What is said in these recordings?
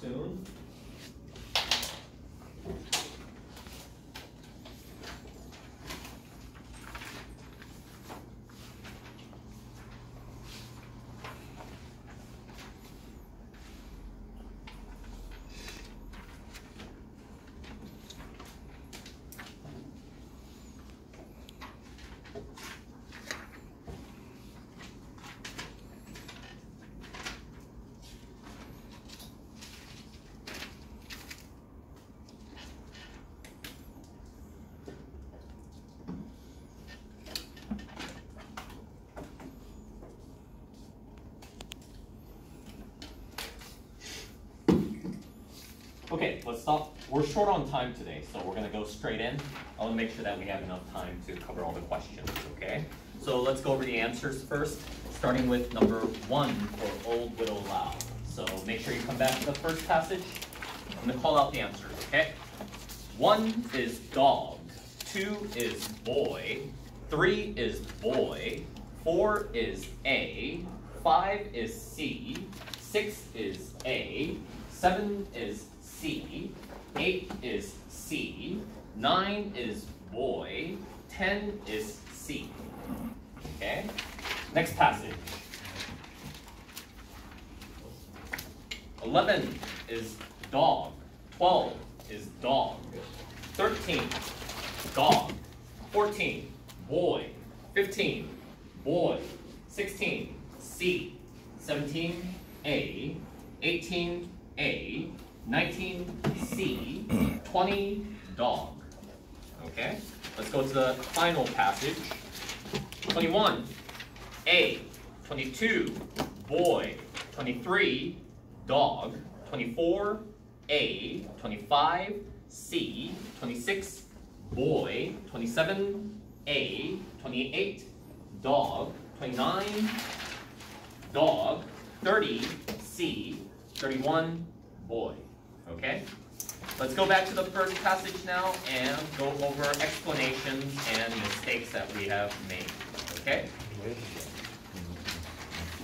Soon. Okay, let's stop. We're short on time today, so we're gonna go straight in. I wanna make sure that we have enough time to cover all the questions, okay? So let's go over the answers first, starting with number one for Old Widow Lau. So make sure you come back to the first passage. I'm gonna call out the answers, okay? One is dog, two is boy, three is boy, four is A, five is C, six is A, seven is C, eight is C, nine is boy, ten is C. Okay? Next passage. 11 is dog. 12 is dog. 13, dog. 14, boy. 15, boy. 16, C. 17, A. 18, A. 19, C. 20, dog. Okay? Let's go to the final passage. 21, A. 22, boy. 23, dog. 24, A. 25, C. 26, boy. 27, A. 28, dog. 29, dog. 30, C. 31, boy. Okay? Let's go back to the first passage now and go over explanations and mistakes that we have made. Okay?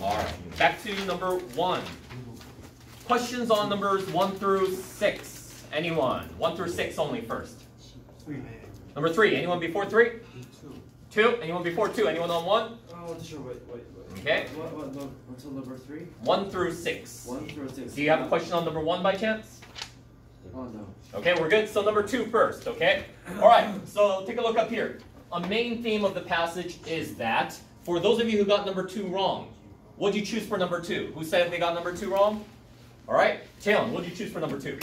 Alright, back to number one. Questions on numbers one through six. Anyone? One through six only first. Number three, anyone before three? Two. Anyone before two? Anyone on one? Sure. Wait, wait, wait. Okay. What, what, what, until number three? One through six. One through six. Do you have a question on number one by chance? Oh no. Okay, we're good. So number two first, okay? All right, so take a look up here. A main theme of the passage is that, for those of you who got number two wrong, what'd you choose for number two? Who said they got number two wrong? All right, Taylor, what'd you choose for number two?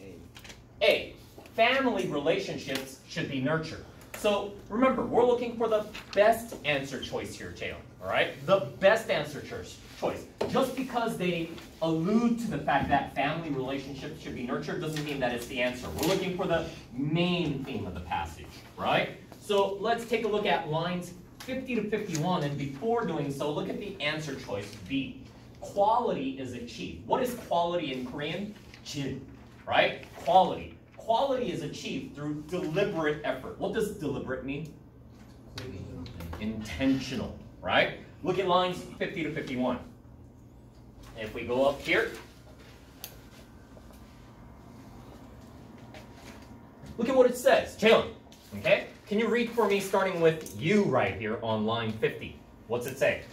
A. A, family relationships should be nurtured. So remember, we're looking for the best answer choice here, Taylor. All right, the best answer choice. Choice. Just because they allude to the fact that family relationships should be nurtured doesn't mean that it's the answer. We're looking for the main theme of the passage, right? So let's take a look at lines 50 to 51, and before doing so, look at the answer choice B. Quality is achieved. What is quality in Korean? Jin, right? Quality. Quality is achieved through deliberate effort. What does deliberate mean? Intentional, right? Look at lines 50 to 51. If we go up here, look at what it says. Jalen, okay? Can you read for me starting with you right here on line 50? What's it say?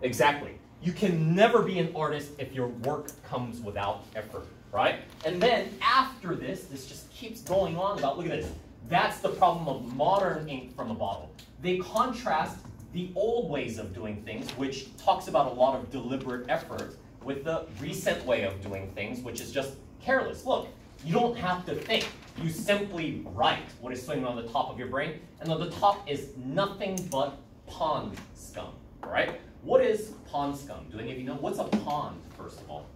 Exactly. You can never be an artist if your work comes without effort, right? And then after this, this just keeps going on about, look at this. That's the problem of modern ink from a bottle. They contrast the old ways of doing things, which talks about a lot of deliberate effort, with the recent way of doing things, which is just careless. Look, you don't have to think. You simply write what is swimming on the top of your brain, and on the top is nothing but pond scum, all right? What is pond scum? Do any of you know? What's a pond, first of all?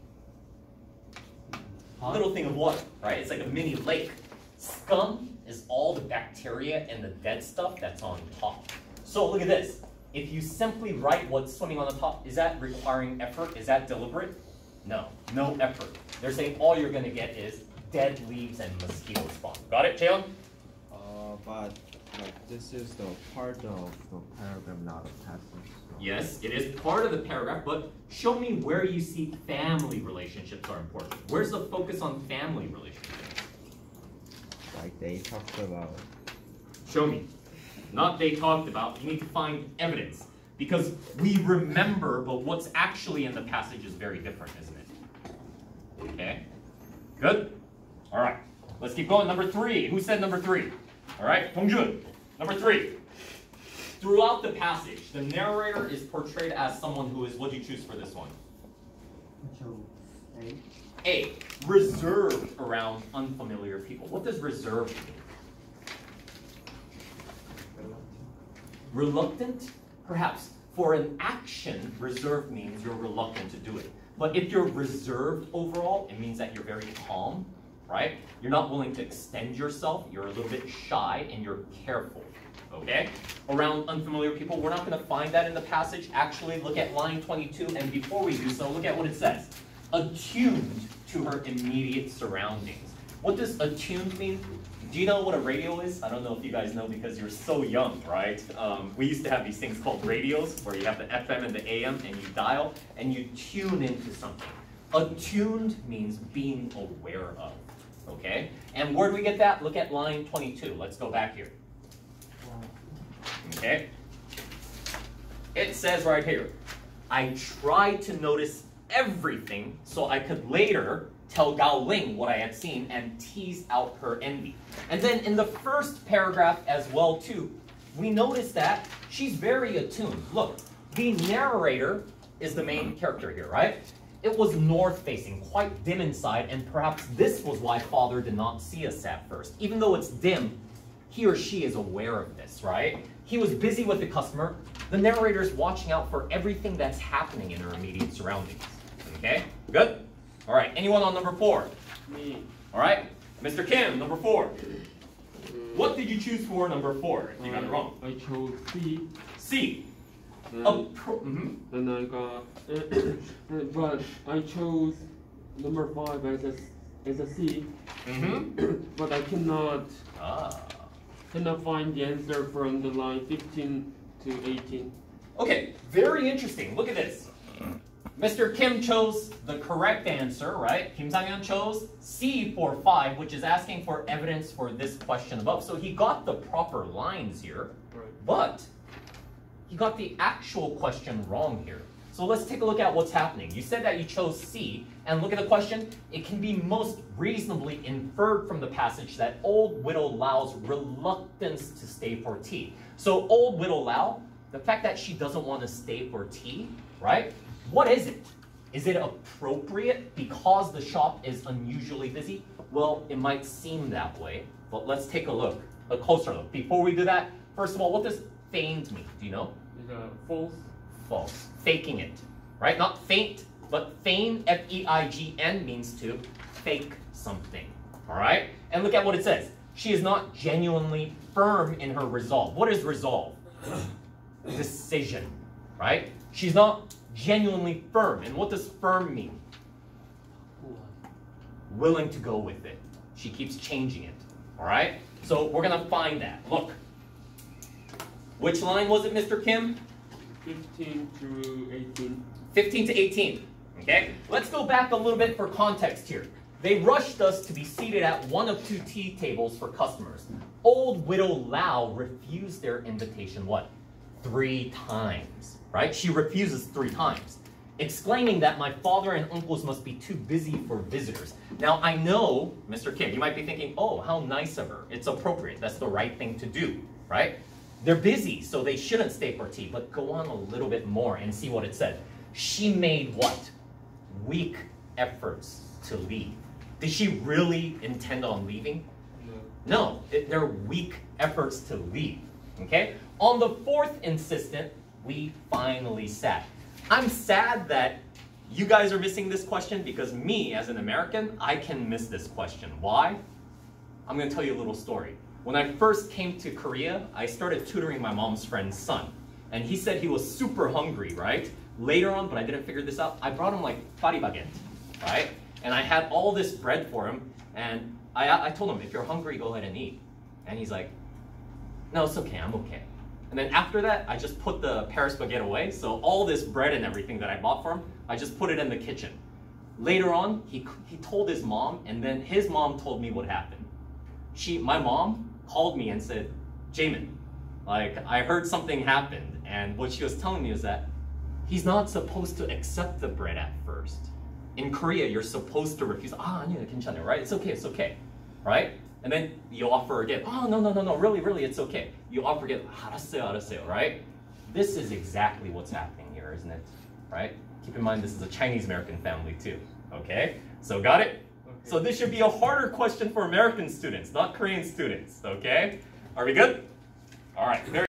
A little thing of water, right? It's like a mini lake. Scum is all the bacteria and the dead stuff that's on top. So look at this. If you simply write what's swimming on the top, is that requiring effort? Is that deliberate? No, no effort. They're saying all you're gonna get is dead leaves and mosquito spawn. Got it, Jalen? Uh, but Like this is the part of the paragraph, not a passage. so- Yes, it is part of the paragraph, but show me where you see family relationships are important. Where's the focus on family relationships? Like they talked about. Show me. Not they talked about, you need to find evidence. Because we remember, but what's actually in the passage is very different, isn't it? Okay? Good? Alright. Let's keep going. Number three. Who said number three? Alright, Dongjun. Number three. Throughout the passage, the narrator is portrayed as someone who is, what do you choose for this one? A. A. Reserved around unfamiliar people. What does reserved mean? Reluctant? Perhaps. For an action, reserved means you're reluctant to do it. But if you're reserved overall, it means that you're very calm, right? You're not willing to extend yourself, you're a little bit shy, and you're careful, okay? Around unfamiliar people, we're not going to find that in the passage. Actually, look at line 22, and before we do so, look at what it says. Attuned to her immediate surroundings. What does attuned mean? Do you know what a radio is? I don't know if you guys know because you're so young, right? Um, we used to have these things called radios where you have the FM and the AM and you dial and you tune into something. Attuned means being aware of, okay? And where do we get that? Look at line 22. Let's go back here, okay? It says right here, I tried to notice everything so I could later tell Gao Ling what I had seen and tease out her envy. And then in the first paragraph as well too, we notice that she's very attuned. Look, the narrator is the main character here, right? It was north facing, quite dim inside, and perhaps this was why father did not see us at first. Even though it's dim, he or she is aware of this, right? He was busy with the customer. The narrator is watching out for everything that's happening in her immediate surroundings. Okay, good? All right, anyone on number four? Me. All right, Mr. Kim, number four. What did you choose for number four? If you got it uh, wrong. I chose C. C. And, Appro- mhm. and I got, but I chose number five as a, as a C, Mhm. but I cannot Ah. cannot find the answer from the line 15 to 18. Okay, very interesting. Look at this. Mr. Kim chose the correct answer, right? Kim Sang-hyun chose C for 5, which is asking for evidence for this question above. So he got the proper lines here, Right. but he got the actual question wrong here. So let's take a look at what's happening. You said that you chose C, and look at the question. It can be most reasonably inferred from the passage that old widow Lau's reluctance to stay for tea. So old widow Lau, the fact that she doesn't want to stay for tea, right? What is it? Is it appropriate because the shop is unusually busy? Well, it might seem that way, but let's take a look, a closer look. Before we do that, first of all, what does feigned mean? Do you know? False. false. Faking it, right? Not faint, but feign, F E I G N, means to fake something, all right? And look at what it says. She is not genuinely firm in her resolve. What is resolve? Decision, right? She's not genuinely firm. And what does firm mean? Willing to go with it. She keeps changing it, all right? So we're gonna find that. Look. Which line was it, Mr. Kim? 15 through 18. 15 to 18. Okay? Let's go back a little bit for context here. They rushed us to be seated at one of two tea tables for customers. Old widow Lau refused their invitation what? Three times. Right? She refuses three times. Exclaiming that my father and uncles must be too busy for visitors. Now I know, Mr. Kim, you might be thinking, oh, how nice of her. It's appropriate. That's the right thing to do, right? They're busy, so they shouldn't stay for tea. But go on a little bit more and see what it said. She made what? Weak efforts to leave. Did she really intend on leaving? No. They're weak efforts to leave. Okay? On the fourth insistent, we finally sat. I'm sad that you guys are missing this question because me, as an American, I can miss this question. Why? I'm gonna tell you a little story. When I first came to Korea, I started tutoring my mom's friend's son. And he said he was super hungry, right? Later on, but I didn't figure this out, I brought him like Paris baguette, right? And I had all this bread for him, and I, I told him, if you're hungry, go ahead and eat. And he's like, No, it's okay, I'm okay. And then after that, I just put the Paris baguette away. So all this bread and everything that I bought for him, I just put it in the kitchen. Later on, he, he told his mom, and then his mom told me what happened. She, my mom called me and said, Jaimin, like I heard something happened. And what she was telling me is that he's not supposed to accept the bread at first. In Korea, you're supposed to refuse. Ah, 아니요, 괜찮아요, right? It's okay, it's okay, right? And then you offer again. Oh, no, no, no, no, really, really, it's okay. You offer again. 알았어요, 알았어요, right? This is exactly what's happening here, isn't it? Right? Keep in mind, this is a Chinese American family too, okay? So got it? So this should be a harder question for American students, not Korean students. Okay? Are we good? All right. Very